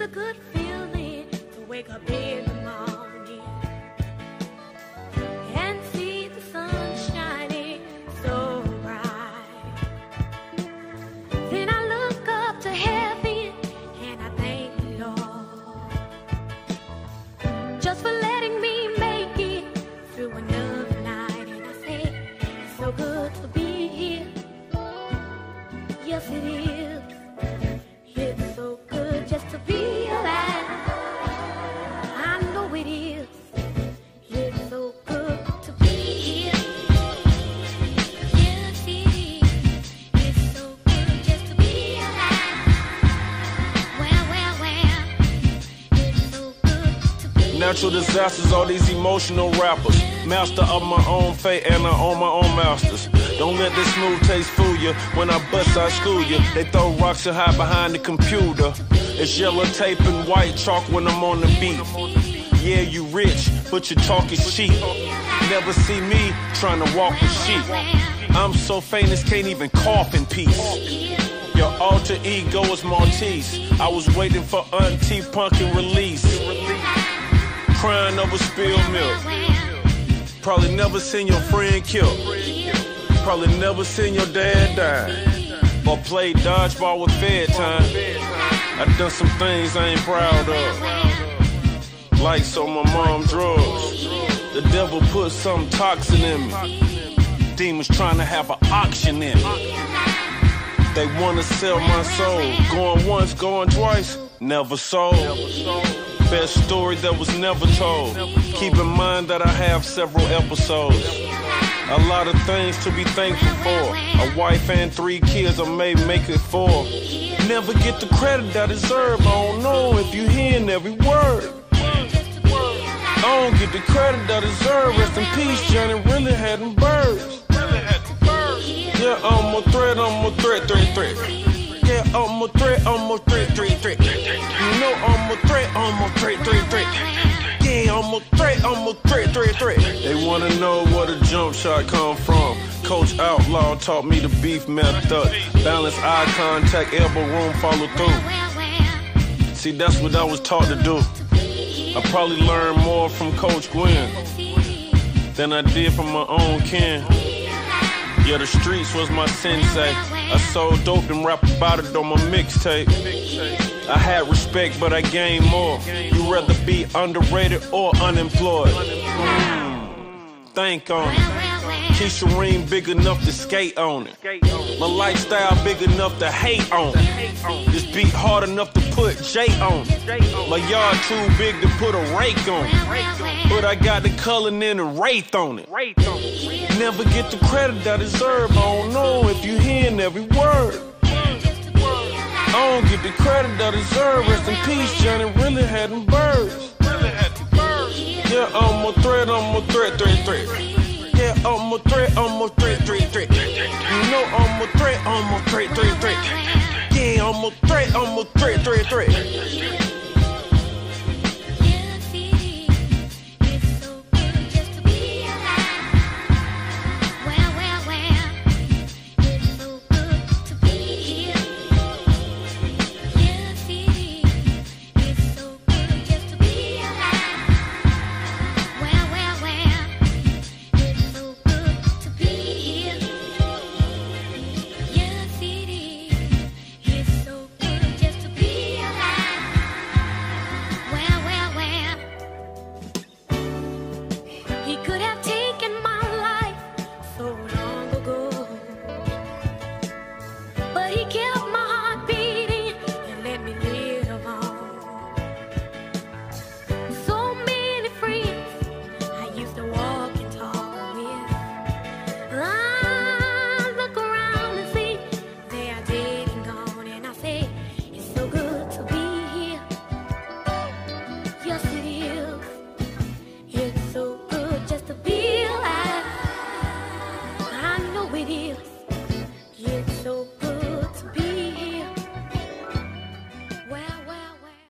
a good feeling to wake up in the morning Natural disasters, all these emotional rappers. Master of my own fate and I own my own masters. Don't let this smooth taste fool you. When I bust, I school you. They throw rocks and hide behind the computer. It's yellow tape and white chalk when I'm on the beat. Yeah, you rich, but your talk is cheap. Never see me trying to walk with sheep. I'm so famous, can't even cough in peace. Your alter ego is Maltese. I was waiting for Auntie Pumpkin release. Crying over spilled milk. Probably never seen your friend killed. Probably never seen your dad die. Or played dodgeball with Fed time. I done some things I ain't proud of. Like so my mom drugs. The devil put some toxin in me. Demons trying to have an auction in me. They wanna sell my soul. Going once, going twice, never sold. Best story that was never told. Keep in mind that I have several episodes. A lot of things to be thankful for. A wife and three kids, I may make it four. Never get the credit I deserve. I don't know if you hearing every word. I don't get the credit I deserve. Rest in peace, Johnny really had them birds. Yeah, I'm a threat, I'm a threat, threat, threat. I'm a threat, I'm a threat, threat. You know I'm a threat, I'm a threat, threat, threat. Yeah, I'm a threat, I'm a threat, threat, threat. They wanna know where the jump shot come from. Coach Outlaw taught me the beef method. Balance eye contact, elbow room, follow through. See, that's what I was taught to do. I probably learned more from Coach Gwen than I did from my own kin. Yeah, the streets was my sensei. I sold dope and rap about it on my mixtape. I had respect, but I gained more. You rather be underrated or unemployed? Mm, think on. Keisha Ream big enough to skate on it. My lifestyle big enough to hate on it. This beat hard enough to put J on it. My yard too big to put a rake on it. But I got the color and the wraith on it. Never get the credit I deserve. I don't know if you hearing every word. I don't get the credit I deserve. Rest in peace, Johnny really had them birds. Yeah, I'm a threat, I'm a threat, threat, threat yeah, I'm a threat, I'm a threat, threat, threat. You know I'm a threat, I'm a threat, threat, threat. Yeah, I'm a threat, I'm a threat, threat, threat. so